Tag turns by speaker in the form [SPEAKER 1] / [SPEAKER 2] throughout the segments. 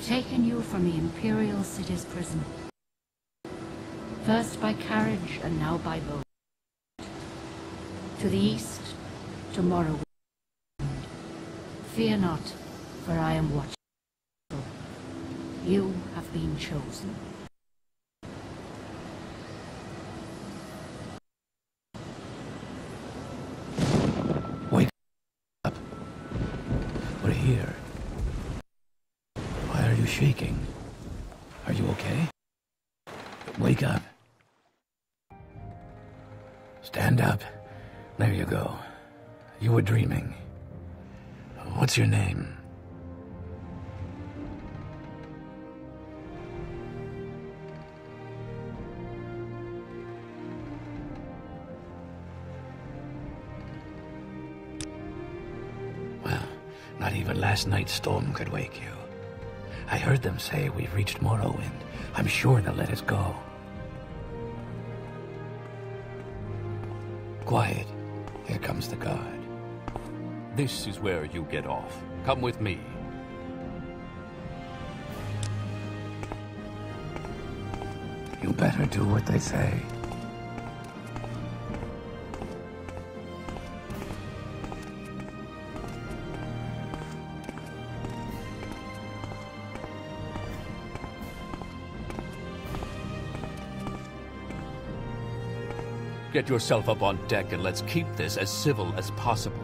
[SPEAKER 1] Have taken you from the Imperial City's prison. First by carriage and now by boat. To the east, tomorrow. Fear not, for I am watching. You have been chosen.
[SPEAKER 2] Wake up. We're here. Why are you shaking? Are you okay? Wake up. Stand up. There you go. You were dreaming. What's your name? Well, not even last night's storm could wake you. I heard them say we've reached Morrowind. I'm sure they'll let us go. Quiet. Here comes the guard.
[SPEAKER 3] This is where you get off. Come with me.
[SPEAKER 2] You better do what they say.
[SPEAKER 3] Get yourself up on deck and let's keep this as civil as possible.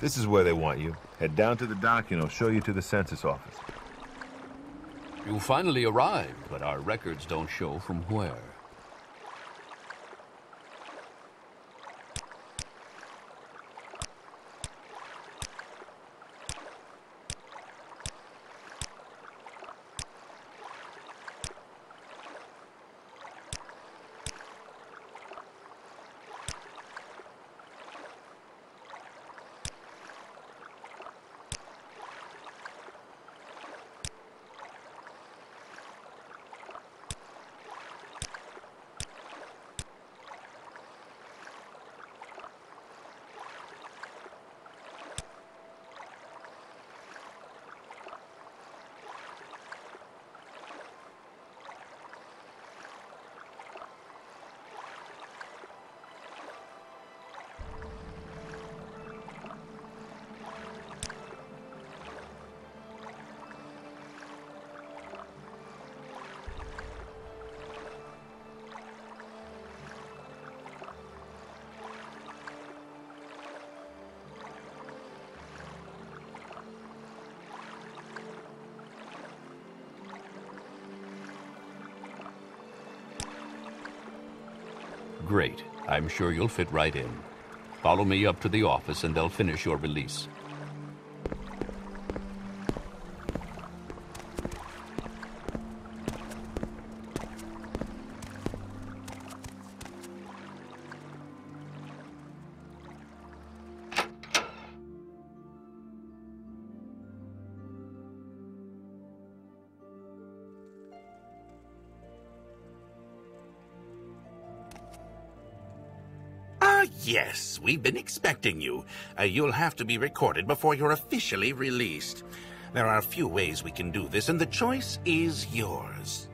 [SPEAKER 4] This is where they want you. Head down to the dock and I'll show you to the census office.
[SPEAKER 3] You finally arrived, but our records don't show from where. Great. I'm sure you'll fit right in. Follow me up to the office and they'll finish your release.
[SPEAKER 5] Yes, we've been expecting you. Uh, you'll have to be recorded before you're officially released. There are a few ways we can do this, and the choice is yours.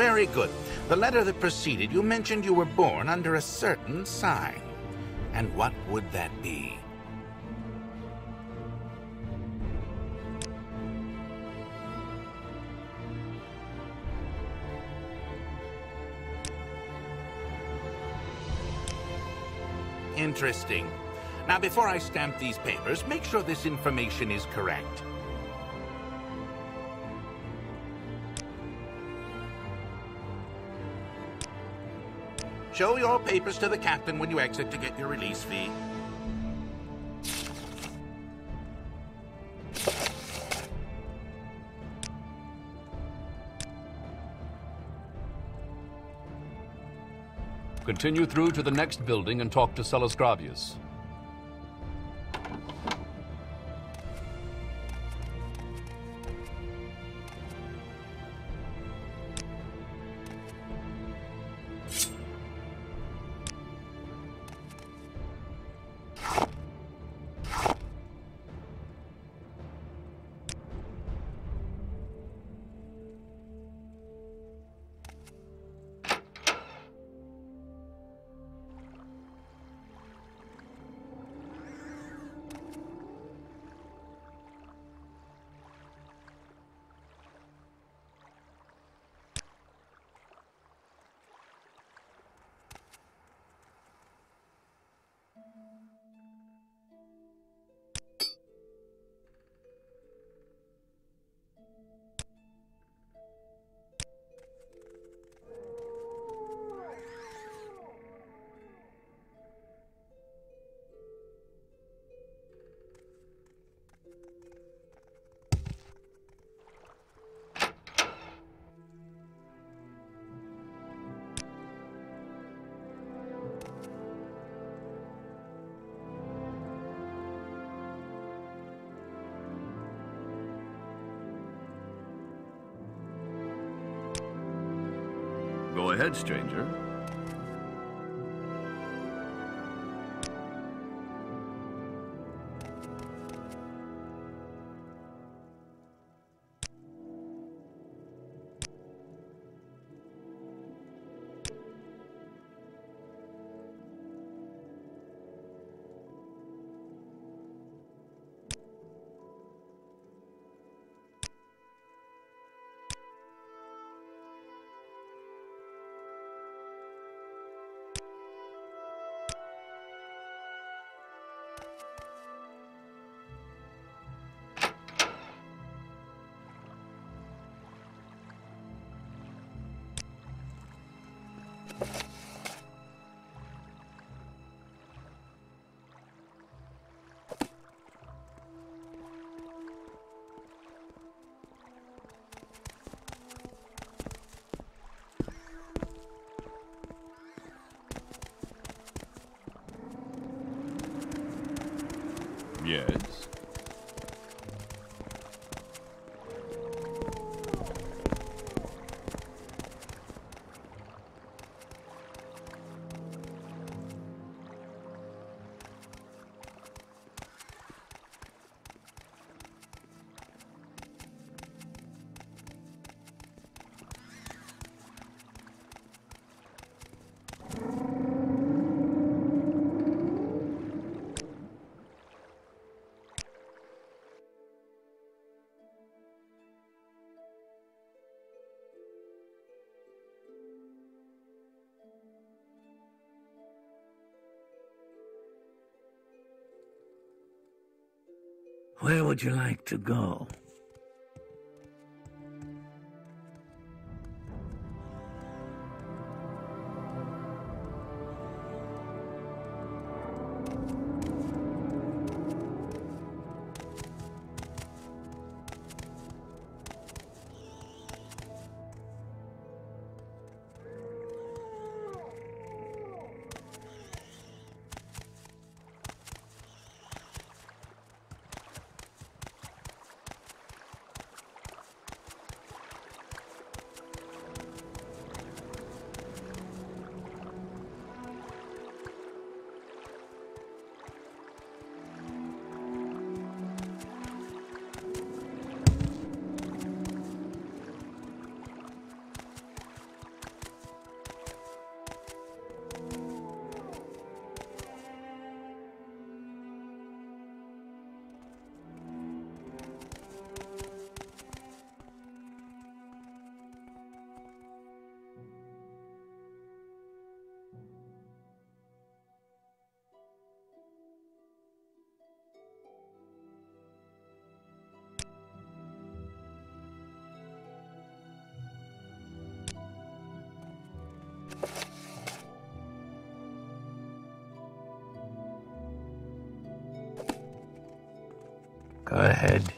[SPEAKER 5] Very good. The letter that preceded you mentioned you were born under a certain sign. And what would that be? Interesting. Now, before I stamp these papers, make sure this information is correct. Show your papers to the captain when you exit to get your release fee.
[SPEAKER 3] Continue through to the next building and talk to Sellus Gravius.
[SPEAKER 6] Go ahead, stranger.
[SPEAKER 2] Where would you like to go? Ahead.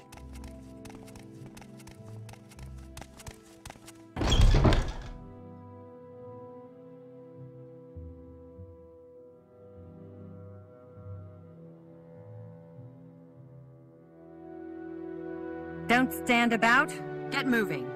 [SPEAKER 7] Don't stand about. Get moving.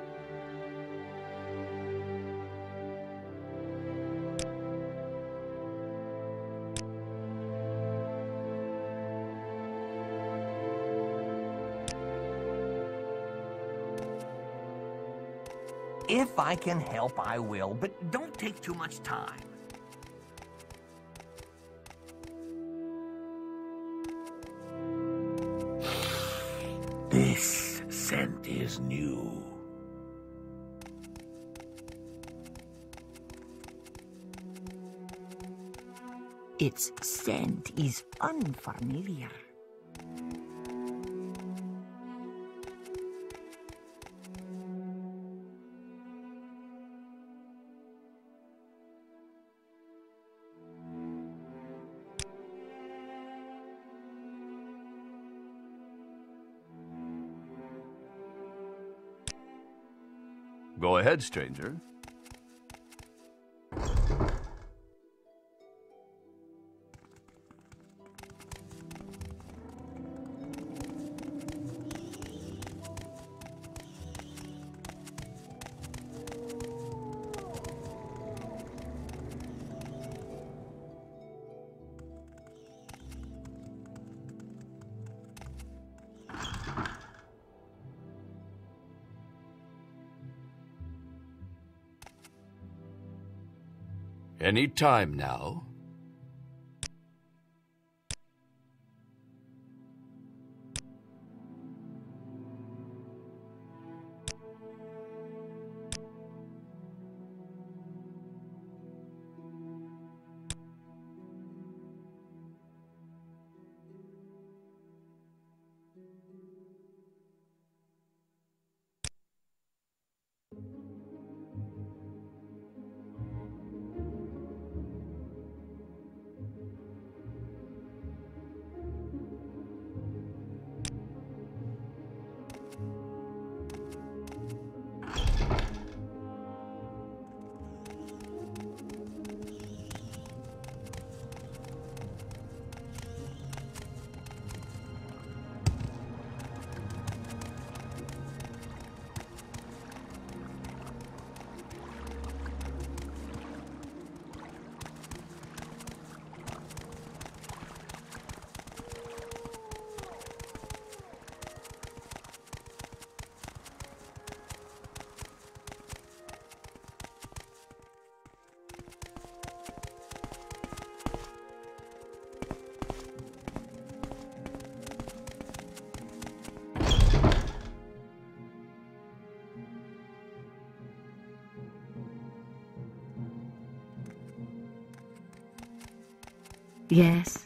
[SPEAKER 8] If I can help, I will, but don't take too much time.
[SPEAKER 5] This scent is new.
[SPEAKER 9] Its scent is unfamiliar.
[SPEAKER 6] Go ahead, stranger.
[SPEAKER 3] Any time now.
[SPEAKER 1] Yes.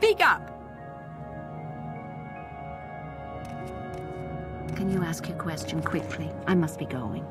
[SPEAKER 7] Speak up!
[SPEAKER 1] Can you ask your question quickly? I must be going.